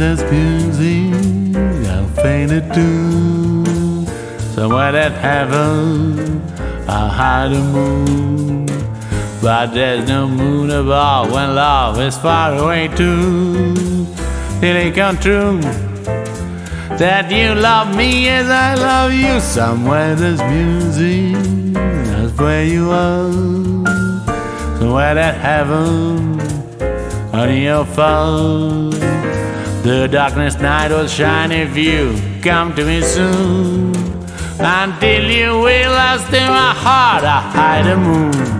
there's music, I'll faint it too. Somewhere that heaven, I'll hide the moon. But there's no moon above when love is far away too. Till it come true that you love me as I love you. Somewhere there's music, that's where you are. Somewhere that heaven on your phone. The darkness night will shine if you come to me soon. Until you will lost in my heart, I hide the moon.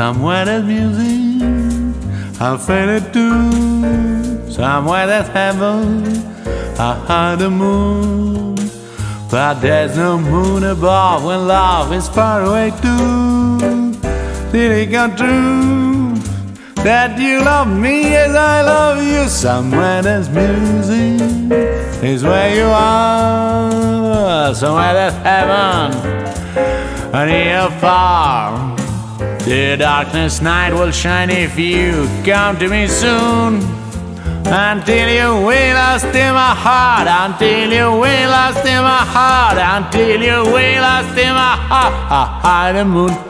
Somewhere there's music, I'll feel it too. Somewhere there's heaven, I hide the moon. But there's no moon above when love is far away too. Did it come true that you love me as I love you? Somewhere there's music, is where you are. Somewhere there's heaven, and you're far. The darkness night will shine if you come to me soon. Until you will lost in my heart, until you will lost in my heart, until you will lost in my heart, hide the moon.